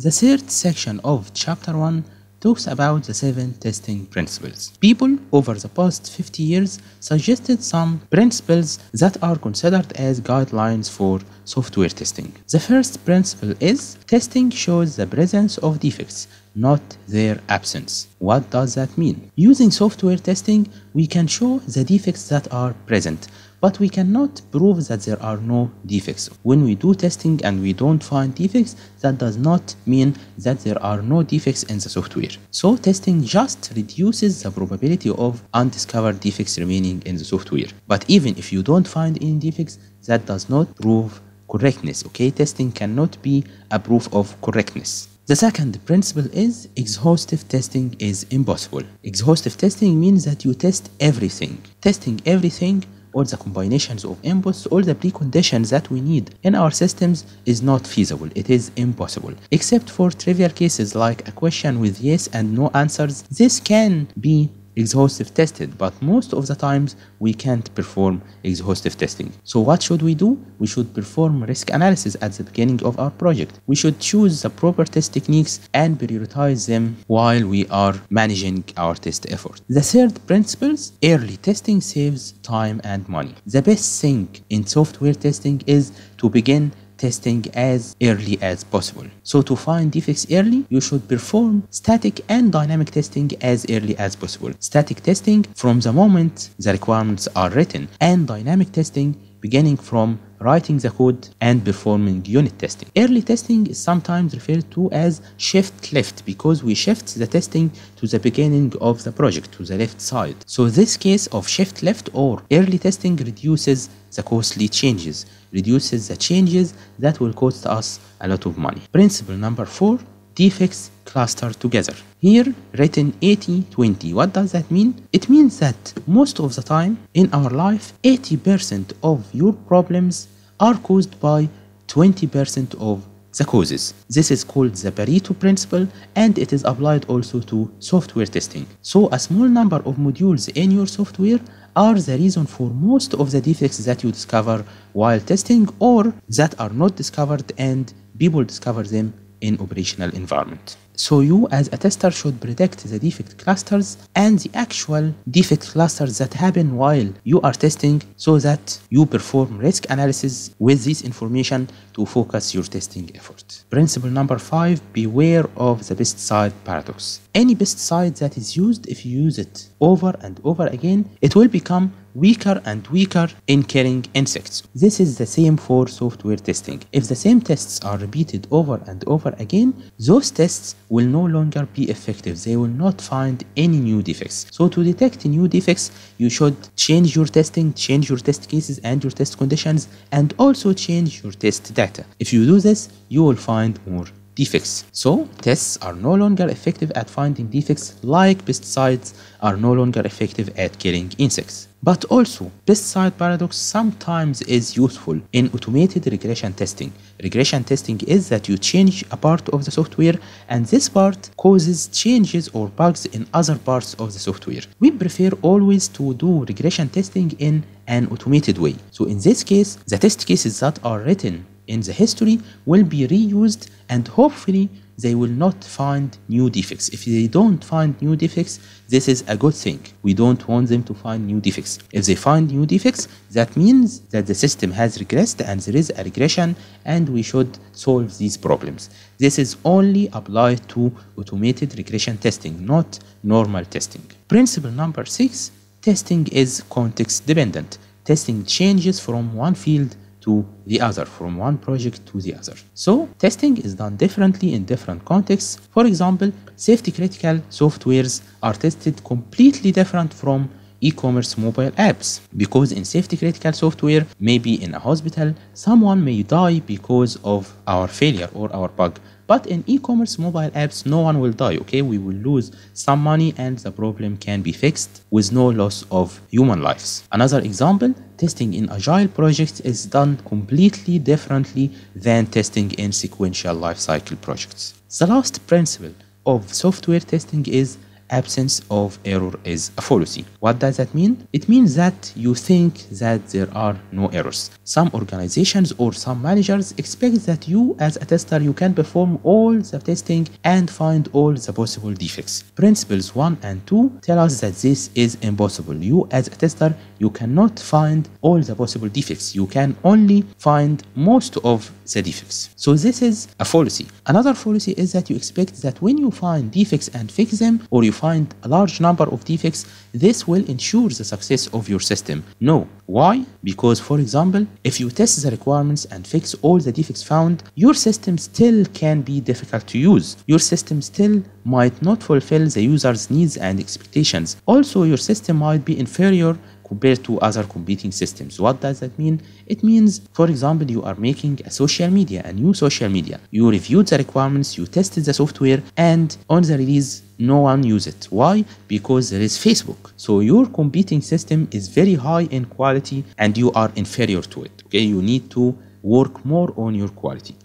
The third section of chapter 1 talks about the seven testing principles. People over the past 50 years suggested some principles that are considered as guidelines for software testing. The first principle is testing shows the presence of defects, not their absence. What does that mean? Using software testing, we can show the defects that are present but we cannot prove that there are no defects. When we do testing and we don't find defects, that does not mean that there are no defects in the software. So testing just reduces the probability of undiscovered defects remaining in the software. But even if you don't find any defects, that does not prove correctness, okay? Testing cannot be a proof of correctness. The second principle is exhaustive testing is impossible. Exhaustive testing means that you test everything. Testing everything all the combinations of inputs, all the preconditions that we need in our systems is not feasible. It is impossible. Except for trivial cases like a question with yes and no answers. This can be exhaustive tested, but most of the times we can't perform exhaustive testing. So what should we do? We should perform risk analysis at the beginning of our project. We should choose the proper test techniques and prioritize them while we are managing our test effort. The third principles, early testing saves time and money. The best thing in software testing is to begin testing as early as possible. So to find defects early, you should perform static and dynamic testing as early as possible. Static testing from the moment the requirements are written and dynamic testing beginning from writing the code and performing unit testing. Early testing is sometimes referred to as shift left because we shift the testing to the beginning of the project to the left side. So this case of shift left or early testing reduces the costly changes reduces the changes that will cost us a lot of money. Principle number four, defects cluster together. Here written 80-20. What does that mean? It means that most of the time in our life, 80% of your problems are caused by 20% of the causes. This is called the Pareto principle and it is applied also to software testing. So a small number of modules in your software are the reason for most of the defects that you discover while testing or that are not discovered and people discover them in operational environment. So you as a tester should predict the defect clusters and the actual defect clusters that happen while you are testing so that you perform risk analysis with this information to focus your testing effort. Principle number five, beware of the pesticide paradox. Any pesticide that is used, if you use it over and over again, it will become weaker and weaker in killing insects. This is the same for software testing. If the same tests are repeated over and over again, those tests will no longer be effective. They will not find any new defects. So to detect new defects, you should change your testing, change your test cases and your test conditions, and also change your test data. If you do this, you will find more defects. So tests are no longer effective at finding defects like pesticides are no longer effective at killing insects. But also, pesticide paradox sometimes is useful in automated regression testing. Regression testing is that you change a part of the software and this part causes changes or bugs in other parts of the software. We prefer always to do regression testing in an automated way. So in this case, the test cases that are written in the history will be reused and hopefully they will not find new defects. If they don't find new defects, this is a good thing. We don't want them to find new defects. If they find new defects, that means that the system has regressed and there is a regression and we should solve these problems. This is only applied to automated regression testing, not normal testing. Principle number six, testing is context dependent. Testing changes from one field to the other, from one project to the other. So testing is done differently in different contexts. For example, safety critical softwares are tested completely different from e-commerce mobile apps. Because in safety critical software maybe in a hospital someone may die because of our failure or our bug. But in e-commerce mobile apps no one will die okay? We will lose some money and the problem can be fixed with no loss of human lives. Another example testing in agile projects is done completely differently than testing in sequential lifecycle projects. The last principle of software testing is absence of error is a fallacy. What does that mean? It means that you think that there are no errors. Some organizations or some managers expect that you as a tester you can perform all the testing and find all the possible defects. Principles 1 and 2 tell us that this is impossible. You as a tester you cannot find all the possible defects. You can only find most of the defects. So this is a fallacy. Another fallacy is that you expect that when you find defects and fix them or you find a large number of defects, this will ensure the success of your system. No. Why? Because for example, if you test the requirements and fix all the defects found, your system still can be difficult to use. Your system still might not fulfill the user's needs and expectations. Also, your system might be inferior compared to other competing systems. What does that mean? It means, for example, you are making a social media, a new social media. You reviewed the requirements, you tested the software, and on the release, no one use it. Why? Because there is Facebook. So your competing system is very high in quality and you are inferior to it. Okay, you need to work more on your quality.